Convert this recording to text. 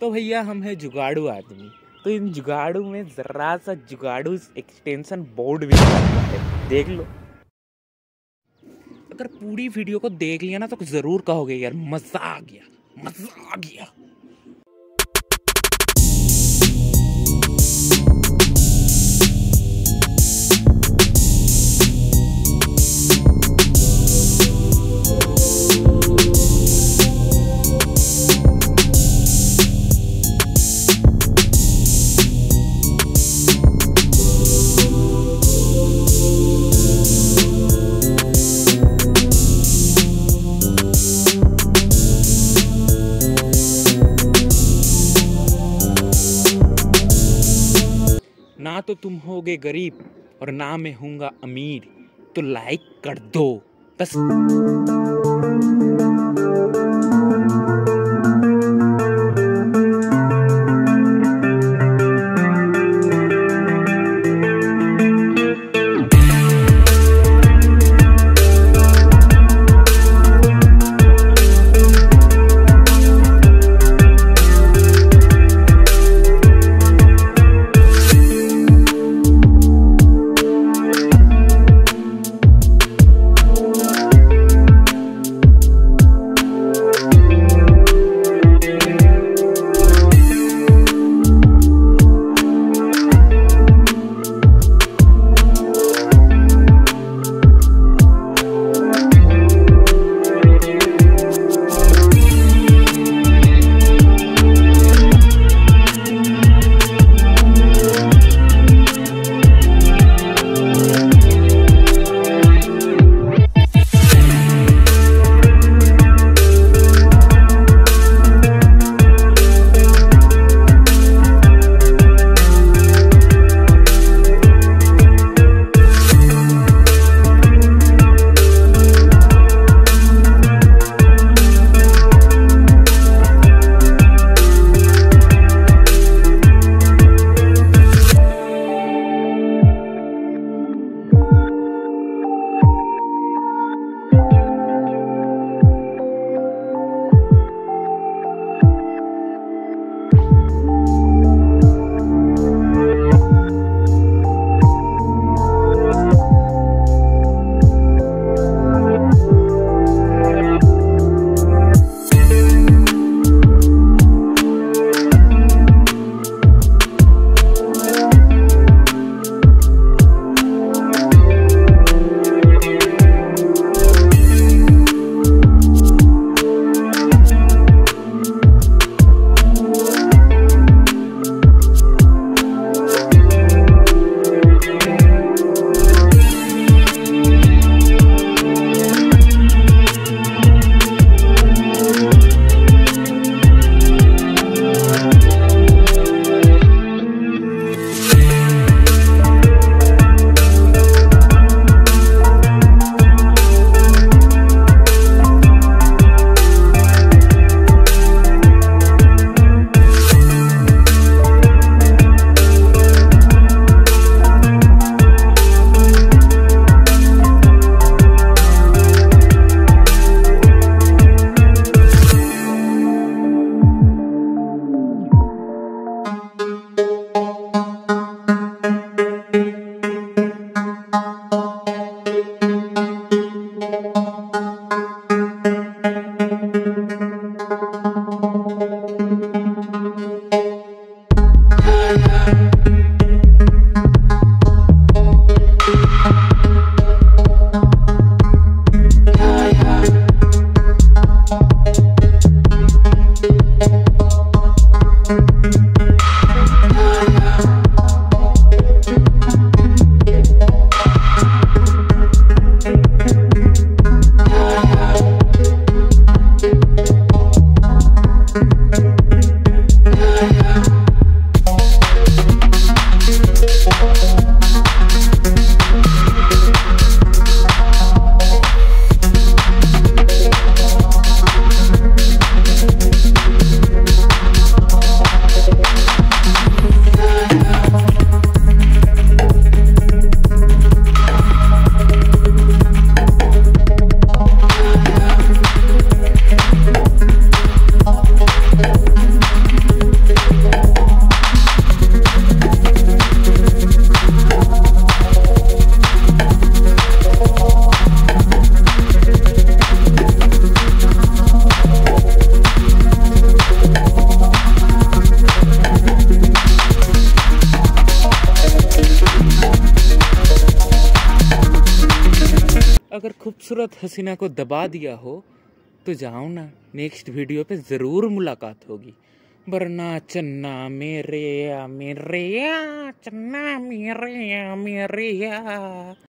तो भैया हम है जुगाड़ू आदमी। तो इन जुगाड़ू में जरा सा जुगाड़ू एक्सटेंशन बोर्ड भी देख लो। अगर पूरी वीडियो को देख लिया ना तो ज़रूर कहोगे यार। मज़ा आ गया। मज़ा आ गया। ना तो तुम होगे गरीब और ना मैं हूँगा अमीर। तो लाइक कर दो। बस। love. खूबसूरत हसीना को दबा दिया हो तो जाओ ना नेक्स्ट वीडियो पे ज़रूर मुलाकात होगी। वरना चन्ना मेरे या मेरे या, चन्ना मेरे या मेरे या।